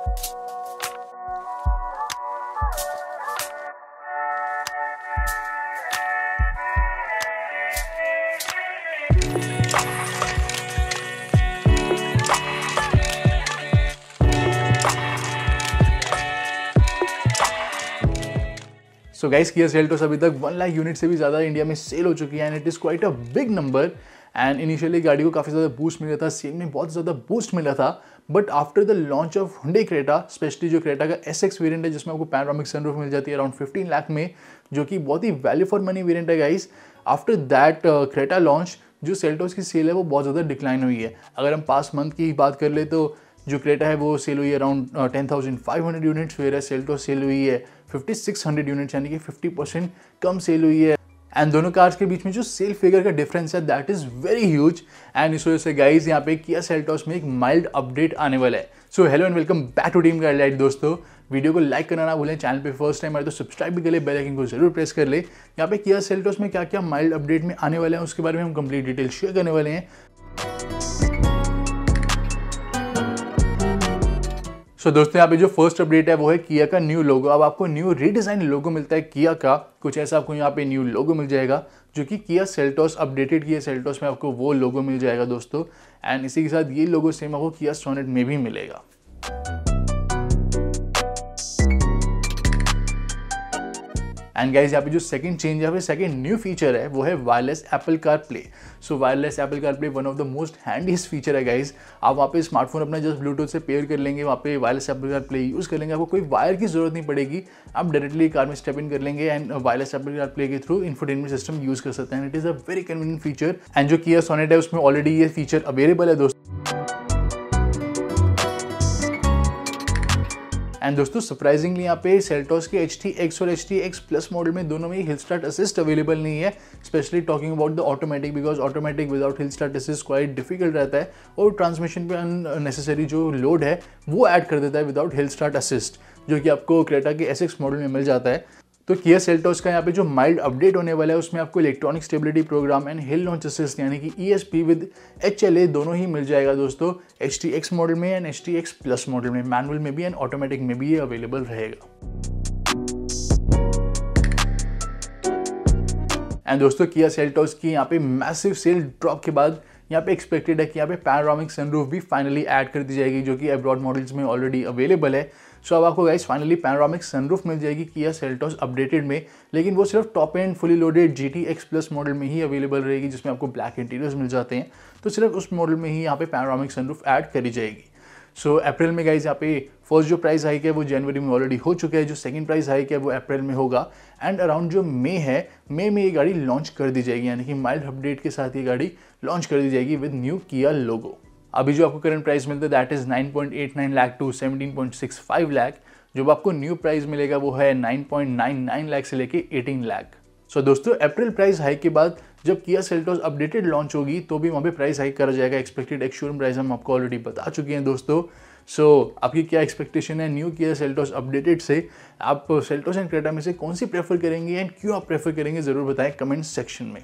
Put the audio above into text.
So guys Kia Seltos अभी तक one lakh unit से भी ज़्यादा इंडिया में सेल हो चुकी है and it is quite a big number and initially गाड़ी को काफ़ी ज़्यादा बूस्ट मिला था। सेल में बहुत ज़्यादा बूस्ट मिला था। But after the launch of Hyundai Creta specially जो क्रेटा का एस एक्स वेरियंट है, जिसमें आपको पैनोरामिक सनरूफ मिल जाती है अराउंड फिफ्टीन लाख में, जो कि बहुत ही वैल्यू फॉर मनी वेरियंट है guys after that Creta launch जो सेल्टोस की सेल है, वो बहुत ज़्यादा डिक्लाइन हुई है। अगर हम पास मंथ की बात कर ले तो जो क्रेटा है, वो सेल हुई है around ten thousand five hundred units फिर है सेल्टोस सेल हुई है फिफ्टी सिक्स हंड्रेड यूनिट्स यानी कि फिफ्टी परसेंट कम सेल हुई है। एंड दोनों कार्स के बीच में जो सेल फिगर का डिफरेंस है that is very huge and इस वजह से गाइज़ यहाँ पे किया सेल्टॉस में एक माइल्ड अपडेट आने वाला है. So hello and welcome back to team light दोस्तों. वीडियो को लाइक करना ना भूलें. चैनल पे फ़र्स्ट टाइम आए तो सब्सक्राइब भी कर ले बेल आइकन को ज़रूर प्रेस कर ले. यहाँ पे किया सेल्टॉस में क्या क्या माइल्ड अपडेट में आने वाले हैं, उसके बारे में हम कंप्लीट डिटेल शेयर करने वाले हैं. सो so, दोस्तों यहाँ पे जो फ़र्स्ट अपडेट है वो है किया का न्यू लोगो अब आपको न्यू रीडिज़ाइन लोगो मिलता है किया का। कुछ ऐसा आपको यहाँ पे न्यू लोगो मिल जाएगा जो कि Kia Seltos updated Kia Seltos में आपको वो लोगो मिल जाएगा दोस्तों। एंड इसी के साथ ये लोगो सेम आपको किया सोनेट में भी मिलेगा। एंड गाइज़ यहाँ पे जो सेकंड चेंज है सेकंड न्यू फीचर है, वो है wireless Apple car play so wireless Apple car play one of the most handiest feature है गाइज़ आप वहाँ पे स्मार्टफ़ोन अपना जस्ट ब्लूटूथ से पेयर कर लेंगे, वहाँ पे wireless Apple car play use कर लेंगे, आपको कोई वायर की ज़रूरत नहीं पड़ेगी. आप डायरेक्टली कार में स्टेप इन कर लेंगे and wireless Apple car play के थ्रू इन्फोटेनमेंट सिस्टम यूज़ कर सकते हैं. It is a very convenient feature and जो किया सोनेट है, उसमें ऑलरेडी ये फीचर अवेलेबल है दोस्तों. एंड दोस्तों सरप्राइजिंगली यहाँ पे सेल्टॉस के एच टी एक्स और H T X plus model में दोनों में हिल स्टार्ट असिस्ट अवेलेबल नहीं है specially talking about the automatic because automatic without hill start assist quite difficult रहता है और ट्रांसमिशन पे अननेसेसरी जो लोड है, वो ऐड कर देता है विदाउट हिल स्टार्ट असिस्ट जो कि आपको क्रेटा के एस एक्स मॉडल में मिल जाता है। तो किया सेल्टोस का यहाँ पे जो माइल्ड अपडेट होने वाला है, उसमें आपको electronic stability programme and hill launch assist यानी कि P with H L A दोनों ही मिल जाएगा दोस्तों एच टी एक्स मॉडल में and H T X plus model में मैनुअल में भी एंड ऑटोमेटिक में भी ये अवेलेबल रहेगा। एंड दोस्तों किया सेल्टोस की यहाँ पे मैसिव सेल ड्रॉप के बाद यहाँ पे एक्सपेक्टेड है कि यहाँ पे पैनोरामिक सनरूफ भी फाइनली ऐड कर दी जाएगी, जो कि एब्रॉड मॉडल्स में ऑलरेडी अवेलेबल है। सो अब आपको गाइस फाइनली पैनोरामिक सनरूफ मिल जाएगी किया सेल्टॉस अपडेटेड में लेकिन वो सिर्फ़ top end fully loaded G T X plus model में ही अवेलेबल रहेगी जिसमें आपको ब्लैक इंटीरियर्स मिल जाते हैं। तो सिर्फ़ उस मॉडल में ही यहाँ पे पैनोरामिक सनरूफ ऐड करी जाएगी। सो so, अप्रैल में गाइज़ यहाँ पे फ़र्स्ट जो प्राइस हाइक है वो जनवरी में ऑलरेडी हो चुका है। जो सेकंड प्राइस हाइक है वो अप्रैल में होगा। एंड अराउंड जो मे है मे में ये गाड़ी लॉन्च कर दी जाएगी। यानी कि माइल्ड अपडेट के साथ ये गाड़ी लॉन्च कर दी जाएगी विद न्यू किया लोगो अभी जो आपको करंट प्राइस मिलता है that is 9.89 lakh to 17.65 lakh जो आपको न्यू प्राइस मिलेगा वो है 9.99 लाख से लेके 18 लाख सो so, दोस्तों अप्रैल प्राइस हाइक के बाद जब किया सेल्टोस अपडेटेड लॉन्च होगी तो भी वहाँ पे प्राइस हाइक करा जाएगा. एक्सपेक्टेड एक्शोरूम प्राइस हम आपको ऑलरेडी बता चुके हैं दोस्तों. सो so, आपकी क्या एक्सपेक्टेशन है न्यू किया सेल्टोस अपडेटेड से? आप सेल्टोस एंड क्रेटा में से कौन सी प्रेफर करेंगे एंड क्यों आप प्रेफर करेंगे ज़रूर बताएँ कमेंट सेक्शन में.